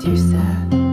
too sad.